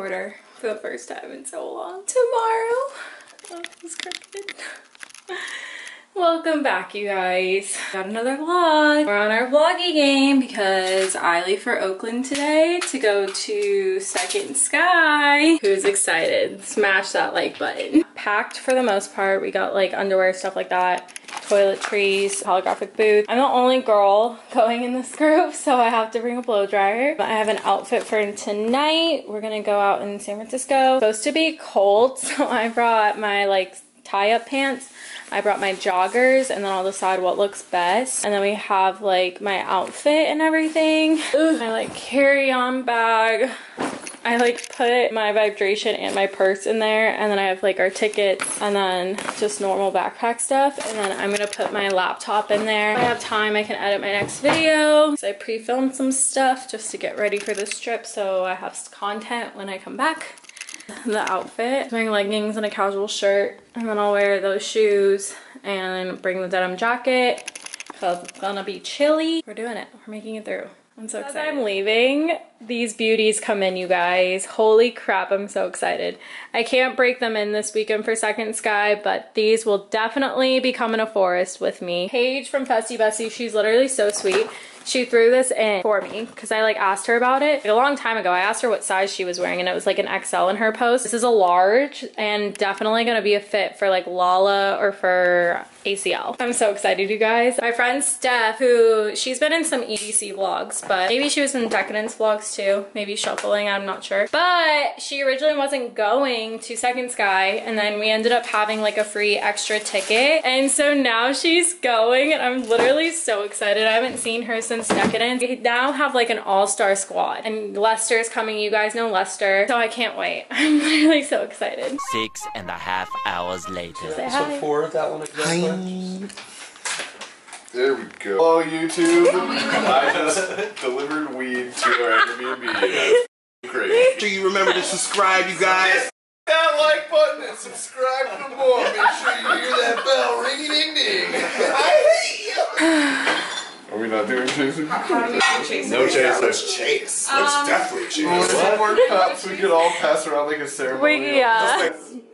for the first time in so long. Tomorrow. Oh, crooked. Welcome back, you guys. Got another vlog. We're on our vloggy game because I leave for Oakland today to go to Second Sky. Who's excited? Smash that like button. Packed for the most part. We got like underwear, stuff like that toiletries, holographic boots. I'm the only girl going in this group, so I have to bring a blow dryer. I have an outfit for tonight. We're gonna go out in San Francisco. It's supposed to be cold, so I brought my like tie-up pants. I brought my joggers and then I'll decide what looks best. And then we have like my outfit and everything. Ooh, My like carry-on bag. I like put my Vibedration and my purse in there and then I have like our tickets and then just normal backpack stuff and then I'm gonna put my laptop in there. If I have time I can edit my next video. So I pre-filmed some stuff just to get ready for this trip so I have content when I come back the outfit. I'm wearing leggings and a casual shirt and then I'll wear those shoes and bring the denim jacket because it's gonna be chilly. We're doing it. We're making it through. I'm so excited. As I'm leaving, these beauties come in, you guys. Holy crap, I'm so excited. I can't break them in this weekend for Second Sky, but these will definitely be coming to Forest with me. Paige from Fessy Bessie, she's literally so sweet she threw this in for me because I like asked her about it. Like, a long time ago, I asked her what size she was wearing and it was like an XL in her post. This is a large and definitely gonna be a fit for like Lolla or for ACL. I'm so excited, you guys. My friend Steph, who she's been in some EDC vlogs, but maybe she was in Decadence vlogs too. Maybe shuffling, I'm not sure. But she originally wasn't going to Second Sky and then we ended up having like a free extra ticket. And so now she's going and I'm literally so excited. I haven't seen her since Decadence. We now have like an all-star squad and Lester's coming. You guys know Lester. So I can't wait. I'm literally so excited. Six and a half hours later. Say hi. So for that one exactly. There we go. Hello YouTube. I just delivered weed to our Airbnb. That's great. Make sure you remember to subscribe, you guys. That like button and subscribe for more. Make sure you hear that bell ring ding ding. I hate you. Are we not doing chasing? No chaser. Yeah, let's chase. Let's Um, definitely chase. Well, some more cups we could all pass around like a ceremony. We, yeah. Just like-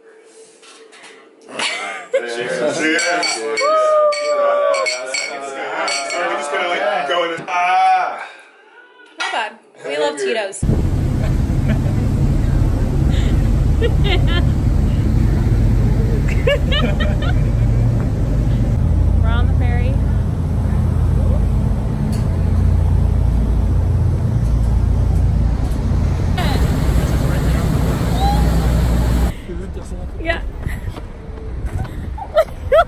Cheers. We just gonna like go in ah? Not bad. We love Tito's. We're on the ferry. Yeah.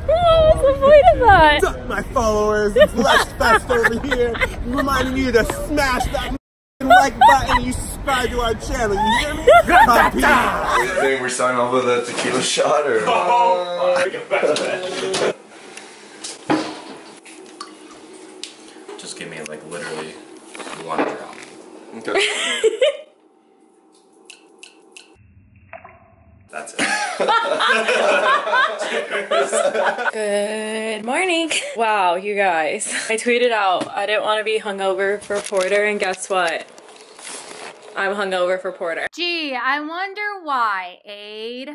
What's the point of that? What's up, my followers? It's Fest over here, reminding you to smash that like button you subscribe to our channel. You hear me? Copy. I think we're starting off with a tequila shot or. Just give me like literally one drop. Okay. That's it. Good Wow, you guys. I tweeted out I didn't want to be hungover for Porter, and guess what? I'm hungover for Porter. Gee, I wonder why, Ade.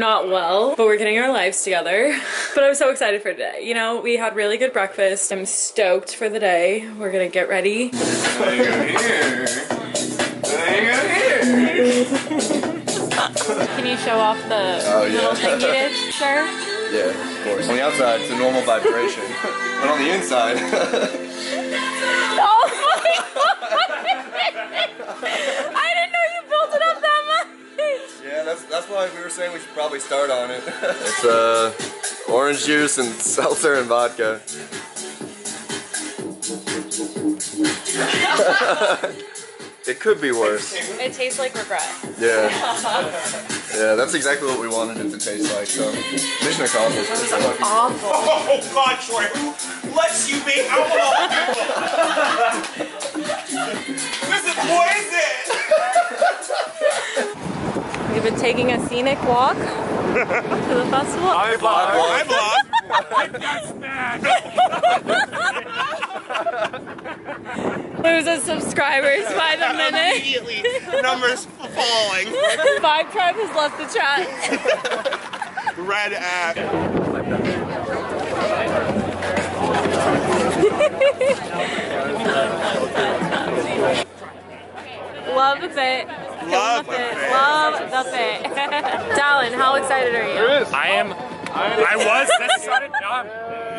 I'm not well, but we're getting our lives together. But I'm so excited for today. You know, we had really good breakfast. I'm stoked for the day. We're gonna get ready. There you go here. There you go here. Can you show off the Oh, yeah. little thing you did, sir? Yeah, of course. On the outside, it's a normal Vibedration, but on the inside, were saying we should probably start on it. it's uh, orange juice and seltzer and vodka. it could be worse. It tastes like regret. Yeah. Yeah, that's exactly what we wanted it to taste like. So, mission accomplished. Awful. Oh God, Troy, who lets you be alcohol? this is poison. We've been taking a scenic walk to the festival. I vlog. I vlog. Losing subscribers by the minute. Immediately, numbers falling. Vibe Tribe has left the chat. Red at. Love the fit. Love the the fit. fit. Love the fit. Dallin, how excited are you? I am. I was this excited. Now I'm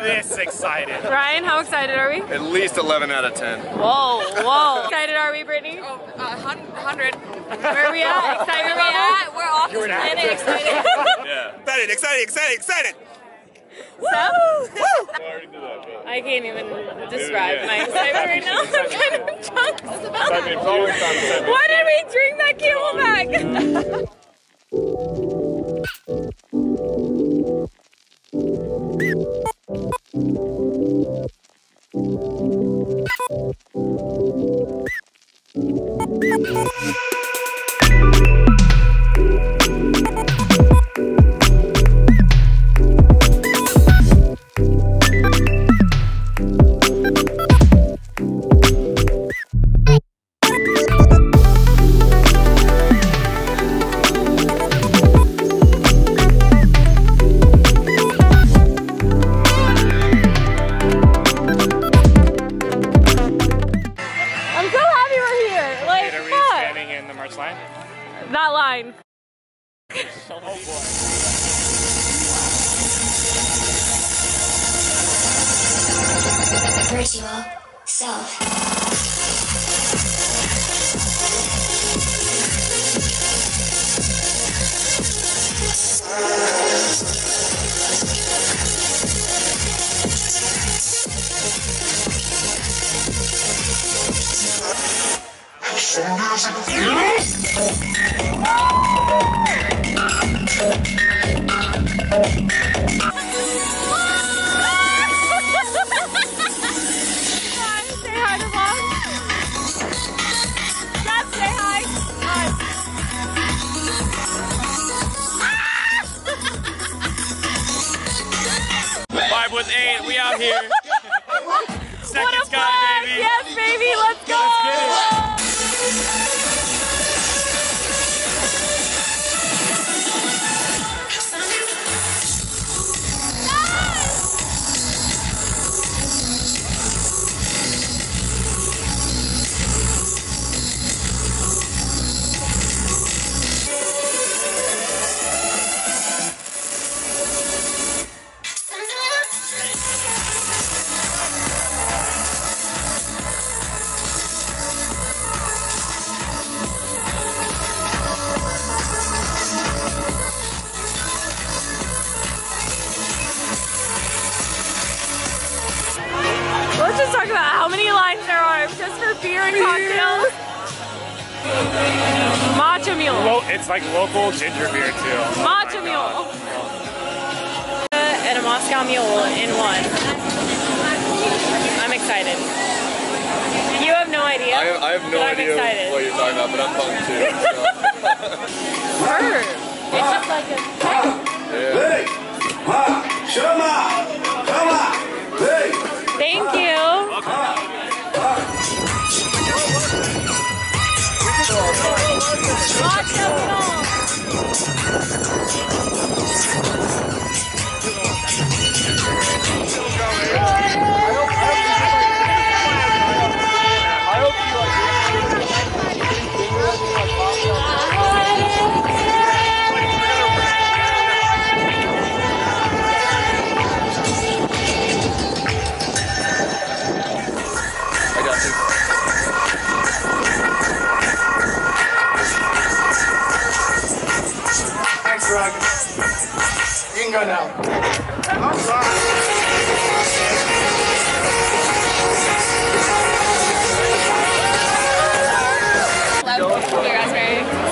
this excited. Ryan, how excited are we? At least 11 out of 10. Whoa, whoa. How excited are we, Brittany? Oh, uh, 100. Where are we at? Excited Where we at? We're off this planet excited. Excited, excited, excited, excited. I can't even describe my excitement right now. I'm kind of drunk. Why did we drink that CamelBak? I'm Five. We out here. Mule. Lo- it's like local ginger beer too. Matcha mule. Oh and a Moscow mule in one. I'm excited. You have no idea. I have, I have no but I'm idea excited. what you're talking about, but I'm pumped too. So. Bird. It's just like a Yeah. Machine now.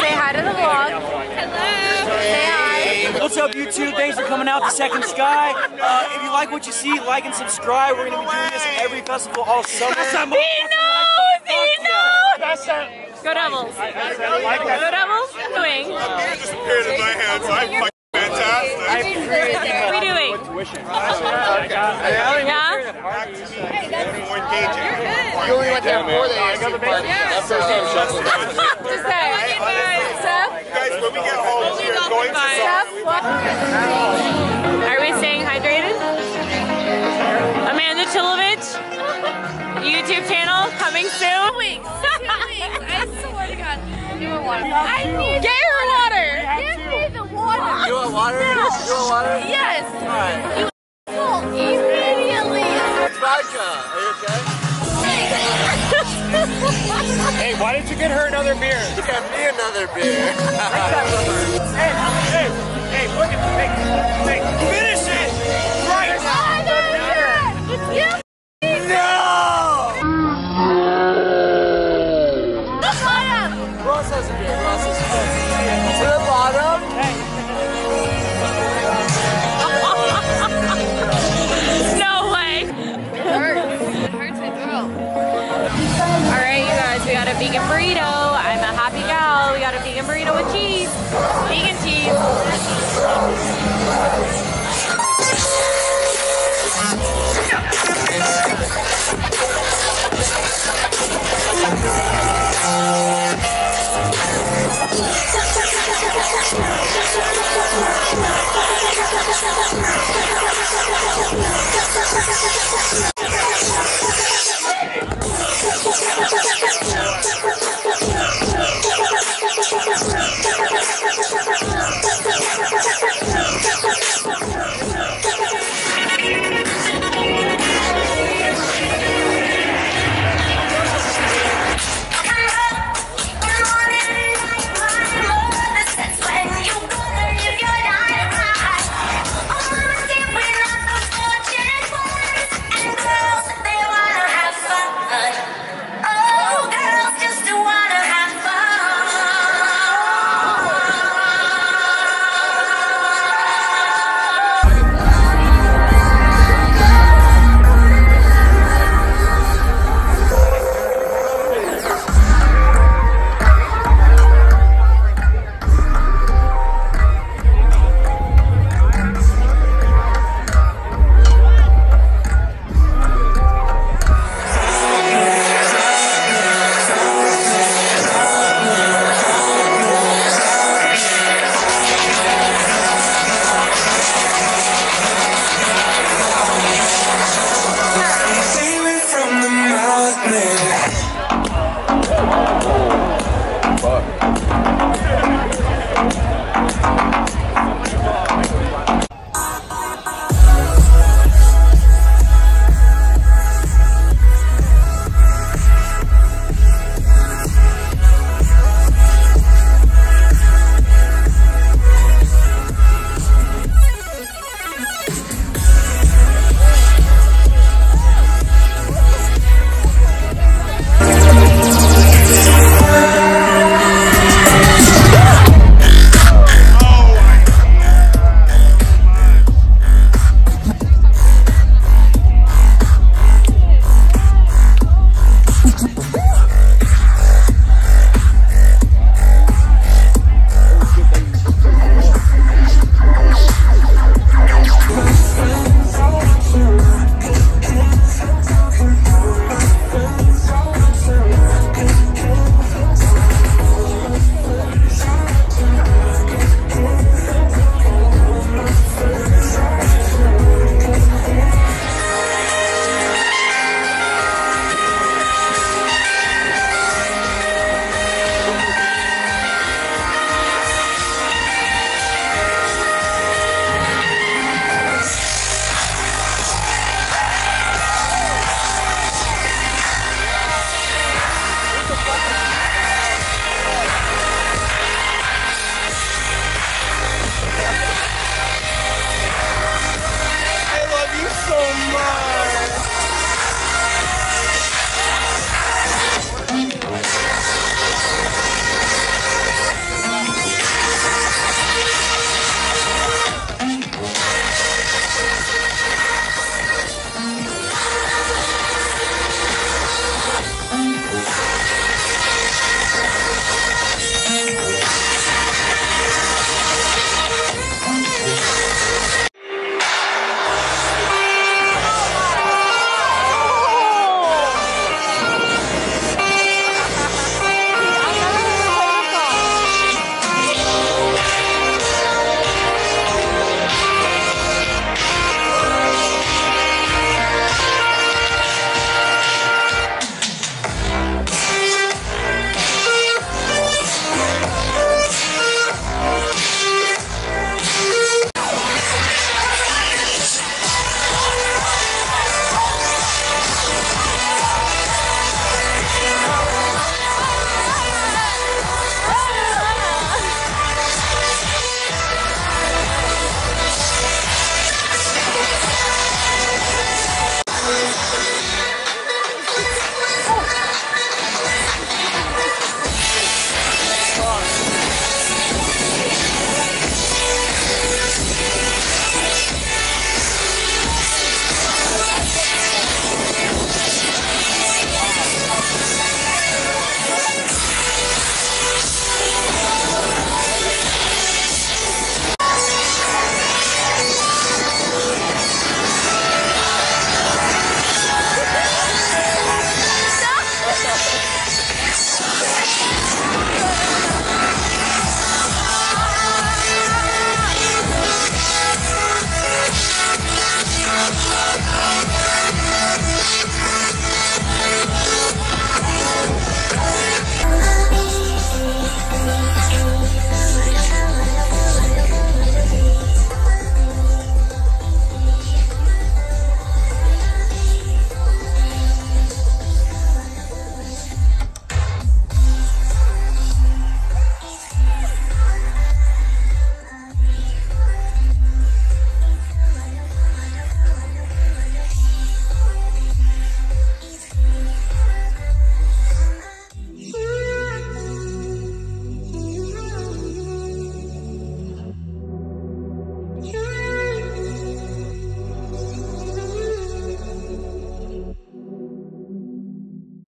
Say hi to the vlog. Hello. Say hi. What's up, YouTube? Thanks for coming out to Second Sky. Uh, if you like what you see, like and subscribe. We're going to be doing this every festival all summer. He knows! He knows! Go Devils. Go Devils. Doing. just appeared in my hands. I'm fucking fantastic. What are we doing? Yeah? More engaging. You only went there before the ASU party. That first time shuffling. To say. Seth? Guys, when we get home, we are going to Seth? What? Are we staying hydrated? Amanda Chilovich? YouTube channel coming soon? Weeks. Two weeks. I swear to God. Give her water. I need Get her water. Give me the water. You want water? You want water? Yes. Alright. You immediately. Vodka. Are you okay? Hey, why didn't you get her another beer? You got me another beer. Hey, hey, hey, look at hey, hey, Thank you.